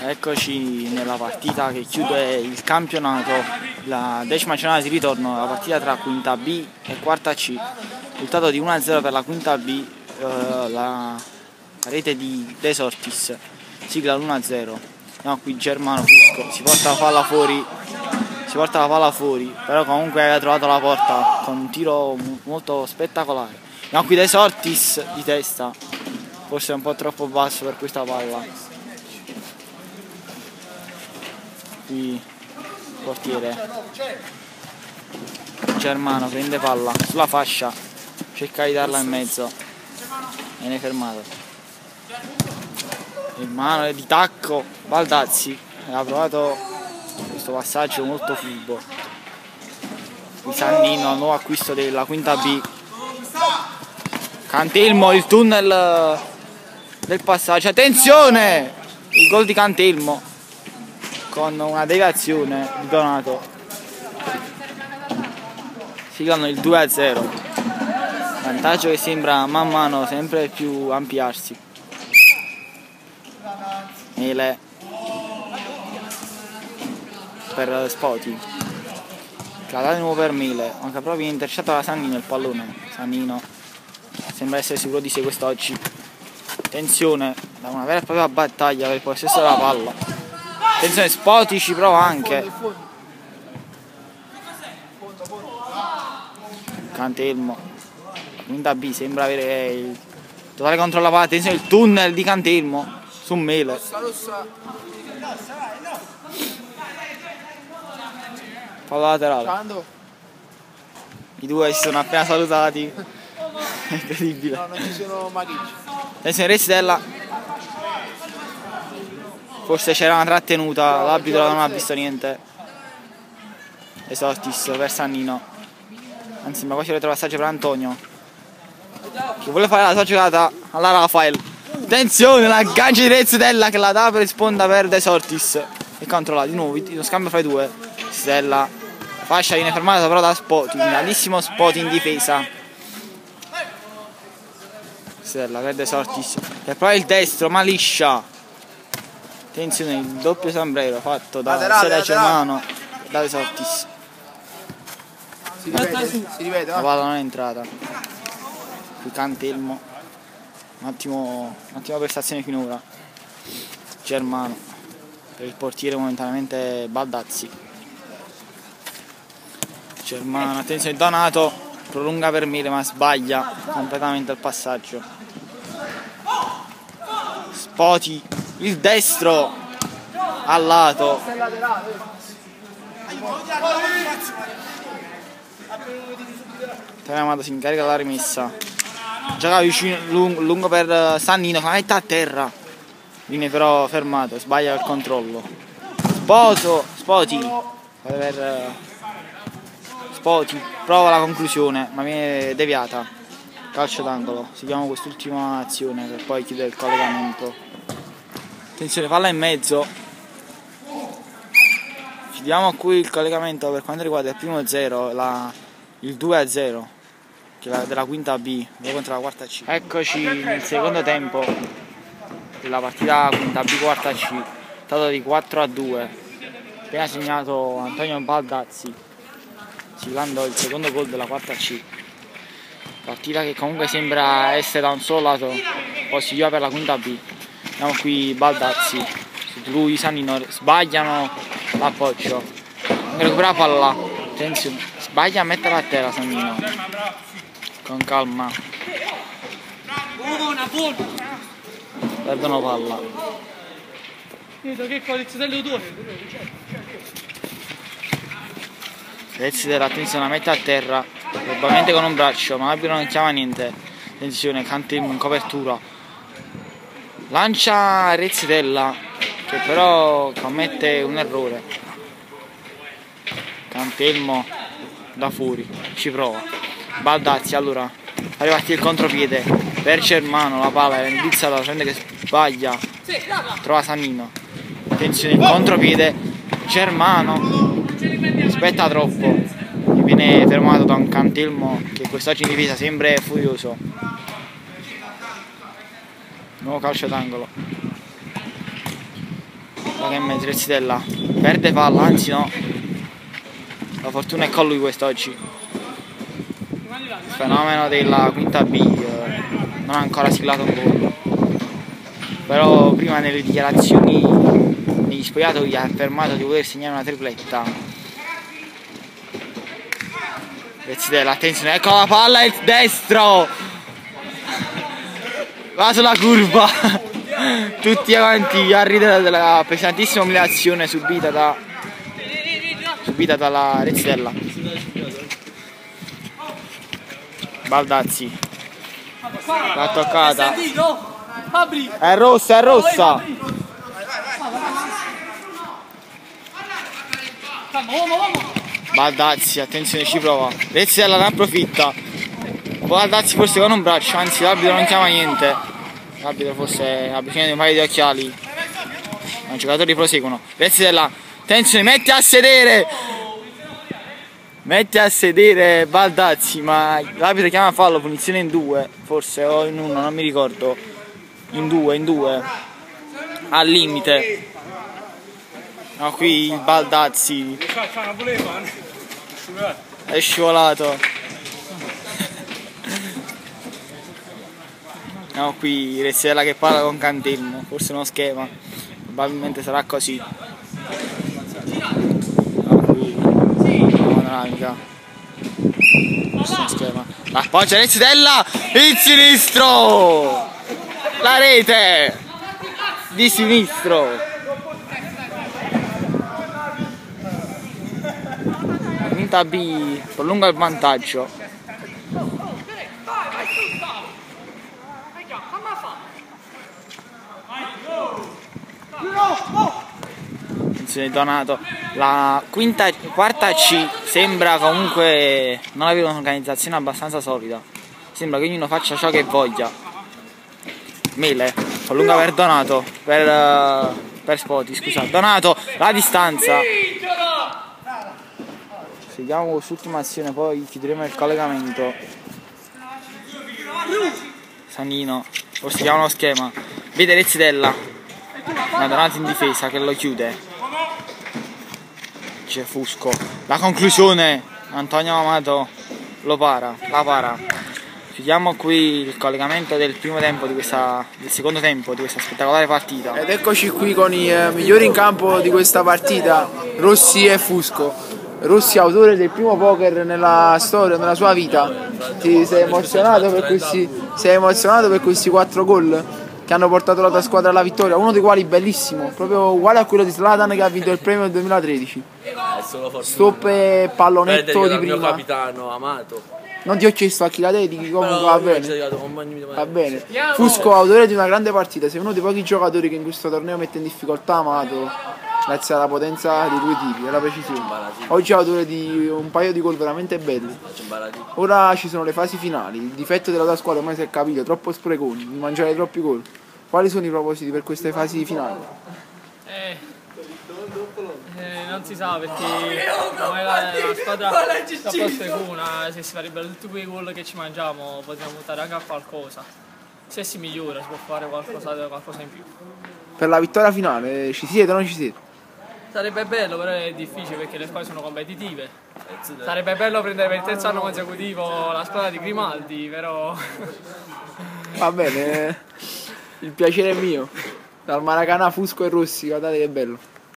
Eccoci nella partita che chiude il campionato, la decima giornata di ritorno, la partita tra quinta B e quarta C. Risultato di 1-0 per la quinta B, eh, la rete di De Sortis, sigla l'1-0. Andiamo qui Germano Fusco, si porta la palla fuori, si porta la palla fuori, però comunque aveva trovato la porta con un tiro molto spettacolare. Andiamo qui De Sortis di testa, forse un po' troppo basso per questa palla. Qui portiere. Germano prende palla sulla fascia cerca di darla in mezzo. Viene fermato. Germano è di tacco Baldazzi ha provato questo passaggio molto furbo. Qui Sannino nuovo acquisto della quinta B. Cantelmo il tunnel del passaggio. Attenzione! Il gol di Cantelmo con una deviazione di Donato. Siglano il 2 a 0 vantaggio che sembra man mano sempre più ampliarsi. Mele. Per Spoti. Calata di nuovo per Mele. Anche proprio intercettato da Sannino il pallone. Sannino sembra essere sicuro di sé quest'oggi. Tensione da una vera e propria battaglia per il possesso della palla Attenzione, Spoti ci prova anche. Cantelmo. Quinta B sembra avere il totale controllo la palla. Attenzione, il tunnel di Cantelmo su Mele. Palla laterale. I due si sono appena salutati. Incredibile. No, non ci sono Maricci. Attenzione, Restella forse c'era una trattenuta, l'arbitro non ha visto niente. Esortis per Sannino. Anzi, ma quasi retro passaggio per Antonio. Che vuole fare la sua giocata alla Rafael. Attenzione, l'aggancio di Rezzedella che la dà per sponda per De. E controlla di nuovo, uno scambio fra i due. Stella. La fascia viene fermata però da Spot, un grandissimo spot in difesa. Stella per De. Per poi il destro, ma liscia. Attenzione, il doppio sombrero fatto da Sera Germano da Sottis. Si rivede, si rivede. La palla non è entrata. Qui Cantelmo. Un attimo, un'ottima prestazione finora. Germano. Per il portiere momentaneamente Baldazzi. Germano, attenzione Donato. Prolunga per Mille ma sbaglia completamente il passaggio. Spoti il destro al lato. Amato si incarica la rimessa. Gioca vicino lungo, lungo per Sannino che mette a terra. Viene però fermato sbaglia il controllo. Spoto Spoti. Per Spoti. Prova la conclusione ma viene deviata. Calcio d'angolo. Seguiamo quest'ultima azione per poi chiudere il collegamento attenzione palla in mezzo. Chiudiamo qui il collegamento per quanto riguarda il primo 0 la, il 2 a 0 che è della quinta B contro la quarta C. Eccoci nel secondo tempo della partita quinta B quarta C stato di 4 a 2 appena segnato Antonio Baldazzi siglando il secondo gol della quarta C. Partita che comunque sembra essere da un solo lato positiva per la quinta B Andiamo qui Baldazzi, lui Sannino sbagliano l'appoggio. Recupera la palla, attenzione, sbaglia a metterla a terra Sannino. Con calma. Perdono palla. Desidera, attenzione, la mette a terra, probabilmente con un braccio, ma l'arbitro non chiama niente. Attenzione, Cantemo in copertura lancia Rezzitella che però commette un errore. Cantelmo da fuori ci prova. Baldazzi allora ripartire il contropiede. Per Germano la palla è indirizzata prende che sbaglia. Trova Sannino attenzione il contropiede Germano. Aspetta troppo. Viene fermato da un Cantelmo che quest'oggi in difesa sembra furioso nuovo calcio d'angolo che mezzo Rezzitella. Perde palla, anzi no. La fortuna è con lui quest'oggi. Fenomeno della quinta B. eh, non ha ancora siglato un gol. Però prima nelle dichiarazioni negli spogliatoi ha affermato di voler segnare una tripletta. Rezzitella, attenzione, ecco la palla, il destro! Va sulla curva! Tutti avanti a ridere della pesantissima umiliazione subita da subita dalla Rezzitella. Baldazzi. L'ha toccata. È rossa, è rossa! Baldazzi, attenzione, ci prova. Rezzitella ne approfitta. Baldazzi forse con un braccio, anzi l'arbitro non chiama niente. L'arbitro forse ha bisogno di un paio di occhiali. Ma i giocatori proseguono. Rezzitella, attenzione, metti a sedere! Metti a sedere Baldazzi, ma l'arbitro chiama fallo, punizione in due, forse, o in uno, non mi ricordo. In due, in due. Al limite. No, qui Baldazzi è scivolato. No, qui Rezzella che parla con Cantelmo, forse uno schema, probabilmente sarà così. Qui. Forse uno schema. L'appoggia Rezzella, il sinistro! La rete di sinistro. La quinta B prolunga il vantaggio. Attenzione Donato. La quinta, quarta C sembra comunque non avere un'organizzazione abbastanza solida. Sembra che ognuno faccia ciò che voglia. Mele, prolunga per Donato, per, per Spoti, scusa. Donato, la distanza. Seguiamo quest'ultima azione, poi chiuderemo il collegamento. Sanino, forse chiama uno schema. Vede Rezzitella. Una Donato in difesa che lo chiude. C'è Fusco. La conclusione. Antonio Amato lo para, la para. Chiudiamo qui il collegamento del primo tempo di questa, del secondo tempo di questa spettacolare partita. Ed eccoci qui con i eh, migliori in campo di questa partita, Rossi e Fusco. Rossi autore del primo poker nella storia, nella sua vita. Ti sei emozionato per questi, sei emozionato per questi quattro gol che hanno portato la tua squadra alla vittoria, uno dei quali bellissimo, proprio uguale a quello di Slatan che ha vinto il premio nel 2013. È solo fortuna. Stop e pallonetto di dal mio prima. capitano amato. Non ti ho chiesto a chi la dedichi, comunque Però va bene. Va bene. Fusco, autore di una grande partita, sei uno dei pochi giocatori che in questo torneo mette in difficoltà Amato grazie alla potenza dei due tiri e alla precisione. Oggi è autore di un paio di gol veramente belli. Ora ci sono le fasi finali. Il difetto della tua squadra ormai si è capito, troppo spreconi, di mangiare troppi gol. Quali sono i propositi per queste fasi finali? Eh, eh, non si sa perché come la, la squadra sta posto una, se si farebbero tutti quei gol che ci mangiamo potremmo puntare anche a qualcosa. Se si migliora si può fare qualcosa, qualcosa in più. Per la vittoria finale ci siete o non ci siete? Sarebbe bello, però è difficile perché le squadre sono competitive. Sarebbe bello prendere per il terzo anno consecutivo la squadra di Grimaldi, però Va bene, il piacere è mio. Dal Maracanà, Fusco e Rossi, guardate che bello.